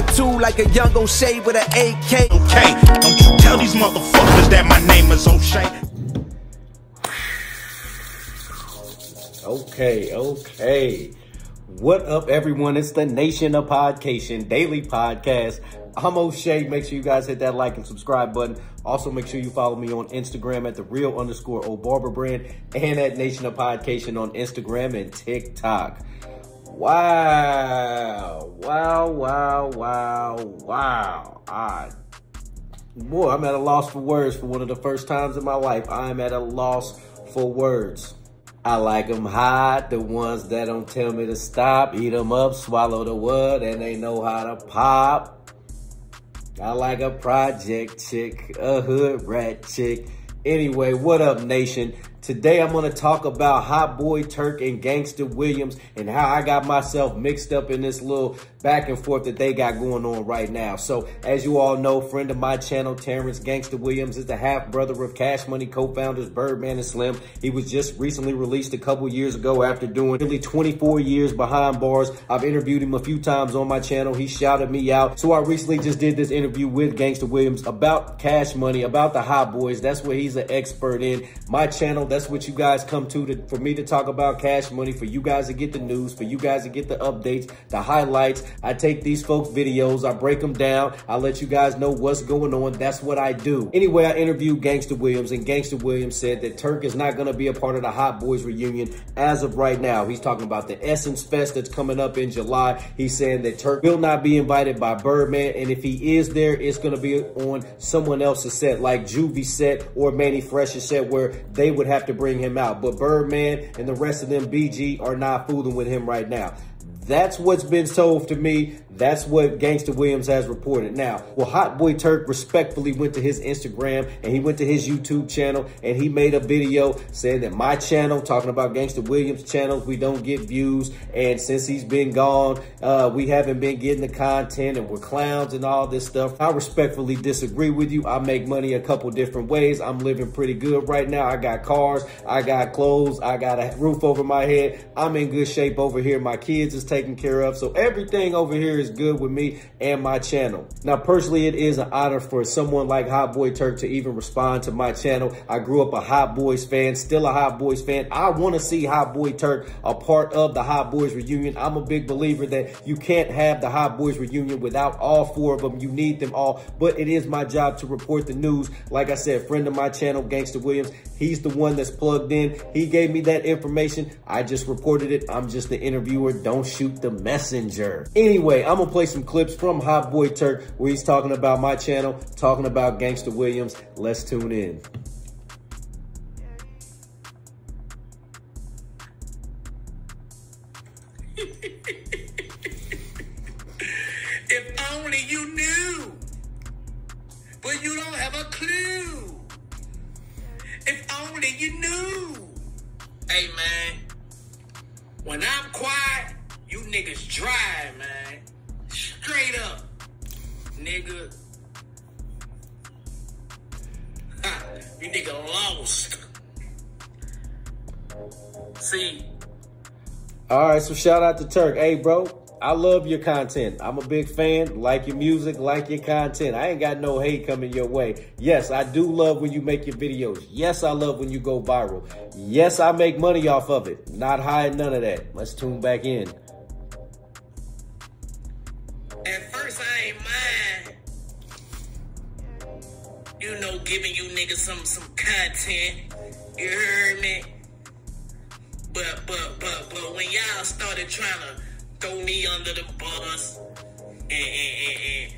a two like a young O'Shea with an AK. Okay, don't you tell these motherfuckers that my name is O'Shea. Okay, okay. What up, everyone? It's the Nation of Podcation Daily Podcast. I'm O'Shea. Make sure you guys hit that like and subscribe button. Also, make sure you follow me on Instagram at the real underscore O Barber brand and at Nation of Podcation on Instagram and TikTok. Wow, wow, wow, wow, wow. I, boy, I'm at a loss for words for one of the first times in my life. I'm at a loss for words. I like them hot, the ones that don't tell me to stop. Eat them up, swallow the wood, and they know how to pop. I like a project chick, a hood rat chick. Anyway, what up, nation? Today I'm going to talk about Hot Boy Turk and Gangsta Williams and how I got myself mixed up in this little back and forth that they got going on right now. So as you all know, friend of my channel, Terrence Gangsta Williams is the half brother of Cash Money co-founders Birdman and Slim. He was just recently released a couple years ago after doing nearly 24 years behind bars. I've interviewed him a few times on my channel. He shouted me out. So I recently just did this interview with Gangsta Williams about Cash Money, about the Hot Boys. That's what he's an expert in. My channel, that's what you guys come to, to for me to talk about cash money, for you guys to get the news, for you guys to get the updates, the highlights. I take these folks' videos, I break them down, I let you guys know what's going on. That's what I do. Anyway, I interviewed Gangsta Williams, and Gangsta Williams said that Turk is not going to be a part of the Hot Boys reunion as of right now. He's talking about the Essence Fest that's coming up in July. He's saying that Turk will not be invited by Birdman, and if he is there, it's going to be on someone else's set, like Juvie set or Mannie Fresh's set, where they would have have to bring him out. But Birdman and the rest of them BG are not fooling with him right now. That's what's been told to me. That's what Gangsta Williams has reported. Now, well, Hot Boy Turk respectfully went to his Instagram and he went to his YouTube channel and he made a video saying that my channel, talking about Gangsta Williams channel, we don't get views. And since he's been gone, uh, we haven't been getting the content and we're clowns and all this stuff. I respectfully disagree with you. I make money a couple different ways. I'm living pretty good right now. I got cars, I got clothes, I got a roof over my head. I'm in good shape over here. My kids is taken care of. So everything over here is good with me and my channel. Now, personally, it is an honor for someone like Hot Boy Turk to even respond to my channel. I grew up a Hot Boys fan, still a Hot Boys fan. I want to see Hot Boy Turk a part of the Hot Boys reunion. I'm a big believer that you can't have the Hot Boys reunion without all four of them. You need them all, but it is my job to report the news. Like I said, friend of my channel, Gangsta Williams, he's the one that's plugged in. He gave me that information. I just reported it. I'm just the interviewer. Don't shoot the messenger. Anyway, I'm gonna play some clips from Hot Boy Turk where he's talking about my channel, talking about Gangsta Williams. Let's tune in. if only you knew, but you don't have a clue. If only you knew. Hey man, when I'm quiet, you niggas dry, man. Straight up, nigga. You nigga lost. See, All right, so shout out to Turk. Hey, bro, I love your content. I'm a big fan. Like your music, like your content. I ain't got no hate coming your way. Yes, I do love when you make your videos. Yes, I love when you go viral. Yes, I make money off of it. Not hiding none of that. Let's tune back in. You know, giving you niggas some some content. You heard me? But but but but when y'all started trying to throw me under the bus and, and, and,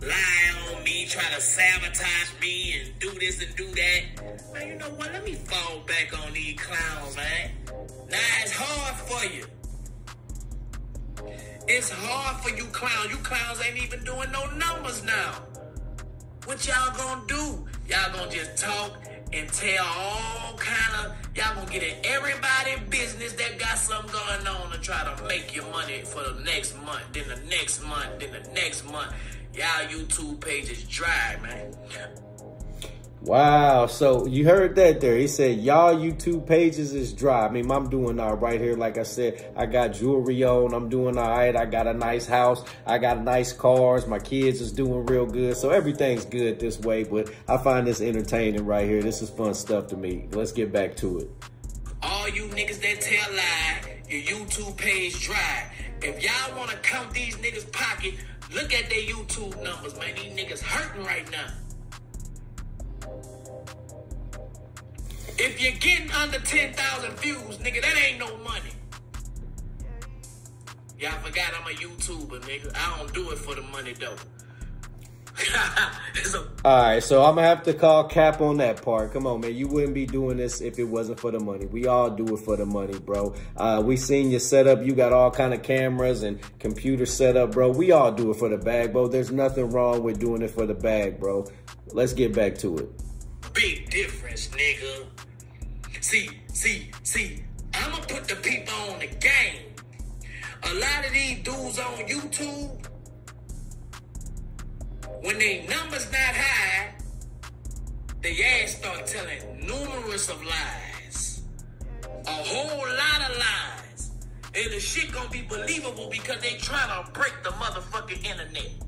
and lie on me, try to sabotage me and do this and do that, man, you know what? Let me fall back on these clowns, man. Now it's hard for you. It's hard for you clowns. You clowns ain't even doing no numbers now. What y'all gonna do? Y'all gonna just talk and tell all kind of y'all gonna get in everybody business that got something going on to try to make your money for the next month, then the next month, then the next month. Y'all YouTube pages dry, man. Wow. So you heard that there. He said, y'all YouTube pages is dry. I mean, I'm doing all right here. Like I said, I got jewelry on. I'm doing all right. I got a nice house. I got nice cars. My kids is doing real good. So everything's good this way. But I find this entertaining right here. This is fun stuff to me. Let's get back to it. All you niggas that tell lie, your YouTube page dry. If y'all want to count these niggas' pocket, look at their YouTube numbers, man. These niggas hurting right now. If you're getting under 10,000 views, nigga, that ain't no money. Y'all forgot I'm a YouTuber, nigga. I don't do it for the money, though. All right, so I'm gonna have to call cap on that part. Come on, man. You wouldn't be doing this if it wasn't for the money. We all do it for the money, bro. Uh, we seen your setup. You got all kind of cameras and computer setup, bro. We all do it for the bag, bro. There's nothing wrong with doing it for the bag, bro. Let's get back to it. Big difference, nigga. See, see, see, I'ma put the people on the game. A lot of these dudes on YouTube, when they numbers not high, they ass start telling numerous of lies. A whole lot of lies. And the shit gonna be believable because they trying to break the motherfucking internet.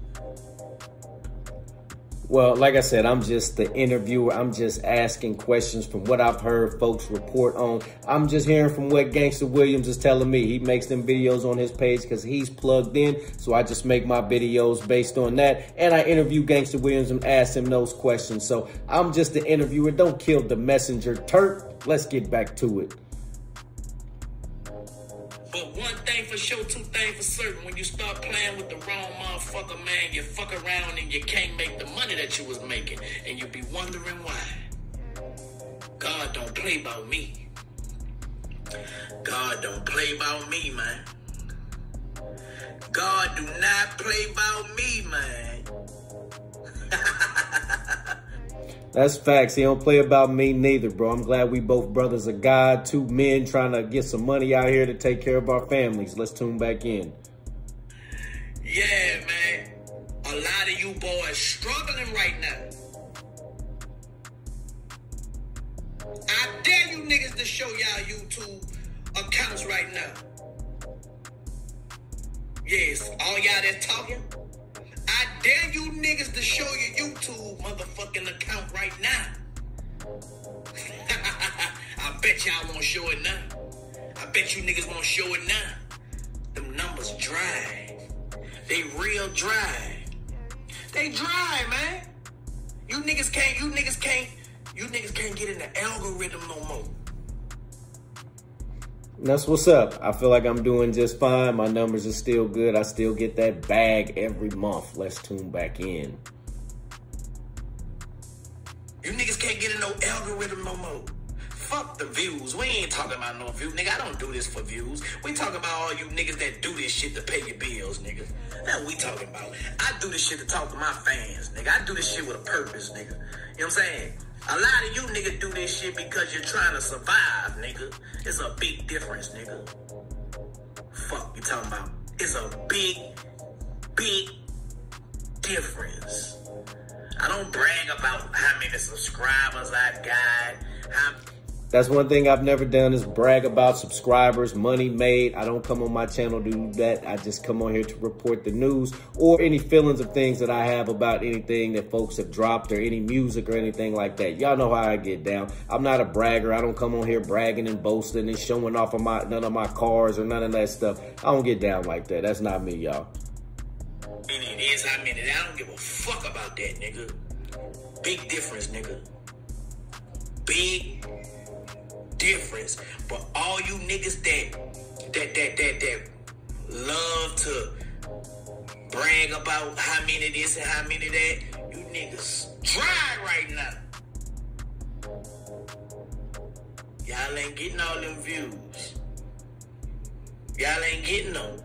Well, like I said, I'm just the interviewer. I'm just asking questions from what I've heard folks report on. I'm just hearing from what Gangsta Williams is telling me. He makes them videos on his page because he's plugged in. So I just make my videos based on that. And I interview Gangsta Williams and ask him those questions. So I'm just the interviewer. Don't kill the messenger. Turk, let's get back to it. Sure, two things for certain. When you start playing with the wrong motherfucker, man, you fuck around and you can't make the money that you was making. And you be wondering why. God don't play about me. God don't play about me, man. God do not play about me, man. That's facts. He don't play about me neither, bro. I'm glad we both brothers of God, two men trying to get some money out here to take care of our families. Let's tune back in. Yeah, man. A lot of you boys struggling right now. I dare you niggas to show y'all YouTube accounts right now. Yes, all y'all that's talking. I dare you niggas to show your YouTube I bet y'all won't show it now. I bet you niggas won't show it now. Them numbers dry. They real dry. They dry, man. You niggas can't, you niggas can't, you niggas can't get in the algorithm no more. That's what's up. I feel like I'm doing just fine. My numbers are still good. I still get that bag every month. Let's tune back in. Niggas can't get in no algorithm no more. Fuck the views. We ain't talking about no views. Nigga, I don't do this for views. We talking about all you niggas that do this shit to pay your bills, nigga. What we talking about. I do this shit to talk to my fans, nigga. I do this shit with a purpose, nigga. You know what I'm saying? A lot of you niggas do this shit because you're trying to survive, nigga. It's a big difference, nigga. Fuck you talking about? It's a big, big difference. I don't brag about how many subscribers I got. How That's one thing I've never done is brag about subscribers, money made. I don't come on my channel to do that. I just come on here to report the news or any feelings of things that I have about anything that folks have dropped or any music or anything like that. Y'all know how I get down. I'm not a bragger. I don't come on here bragging and boasting and showing off of my none of my cars or none of that stuff. I don't get down like that. That's not me, y'all. Many it is, how many it. I don't give a fuck about that, nigga. Big difference, nigga. Big difference. But all you niggas that that that that that love to brag about how many this and how many that, you niggas dry right now. Y'all ain't getting all them views. Y'all ain't getting them.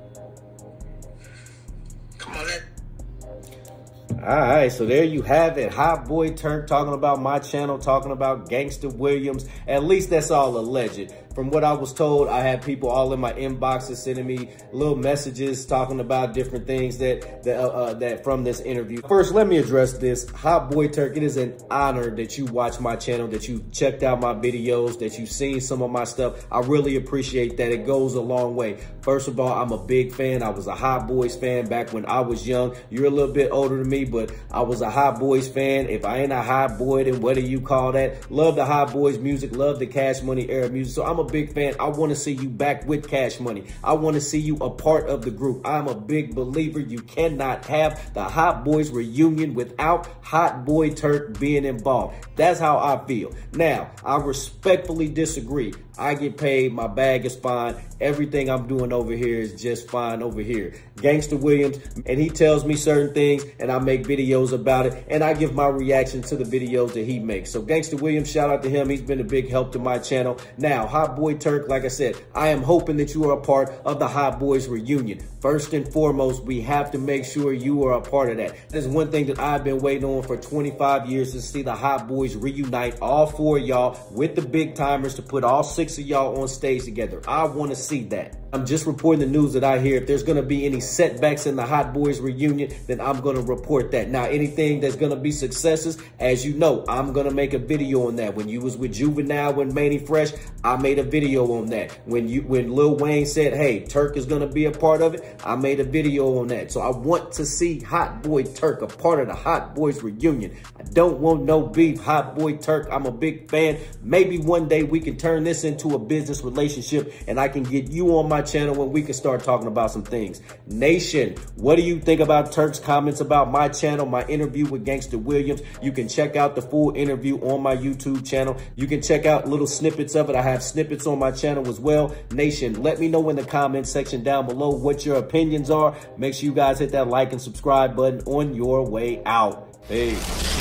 All right, so there you have it. Hot Boy Turk talking about my channel, talking about Gangsta Williams. At least that's all alleged. From what I was told, I had people all in my inboxes sending me little messages talking about different things that that, uh, uh, that from this interview. First, let me address this. Hot Boy Turk, it is an honor that you watch my channel, that you checked out my videos, that you've seen some of my stuff. I really appreciate that. It goes a long way. First of all, I'm a big fan. I was a Hot Boys fan back when I was young. You're a little bit older than me, but I was a Hot Boys fan. If I ain't a Hot Boy, then what do you call that? Love the Hot Boys music, love the Cash Money era music. So I'm a big fan. I want to see you back with Cash Money. I want to see you a part of the group. I'm a big believer. You cannot have the Hot Boys reunion without Hot Boy Turk being involved. That's how I feel. Now, I respectfully disagree. I get paid, my bag is fine. Everything I'm doing over here is just fine over here. Gangsta Williams, and he tells me certain things, and I make videos about it, and I give my reaction to the videos that he makes. So Gangsta Williams, shout out to him. He's been a big help to my channel. Now, Hot Boy Turk, like I said, I am hoping that you are a part of the Hot Boys reunion. First and foremost, we have to make sure you are a part of that. There's one thing that I've been waiting on for 25 years to see the Hot Boys reunite all four of y'all with the Big Tymers to put all six of y'all on stage together. I want to see that. I'm just reporting the news that I hear. If there's going to be any setbacks in the Hot Boys reunion, then I'm going to report that. Now, anything that's going to be successes, as you know, I'm going to make a video on that. When you was with Juvenile and Mannie Fresh, I made a video on that. When you when Lil Wayne said, hey, Turk is going to be a part of it, I made a video on that. So I want to see Hot Boy Turk a part of the Hot Boys reunion. I don't want no beef. Hot Boy Turk, I'm a big fan. Maybe one day we can turn this into a business relationship and I can get you on my channel when we can start talking about some things. Nation, what do you think about Turk's comments about my channel, my interview with Gangsta Williams? You can check out the full interview on my YouTube channel. You can check out little snippets of it. I have snippets on my channel as well. Nation, let me know in the comment section down below what your opinions are. Make sure you guys hit that like and subscribe button on your way out. Peace.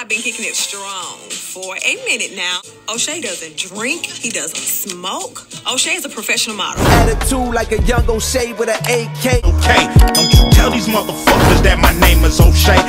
O'Shea and I have been kicking it strong for a minute now. O'Shea doesn't drink, he doesn't smoke. O'Shea is a professional model. Attitude like a young O'Shea with an AK. Okay, don't you tell these motherfuckers that my name is O'Shea.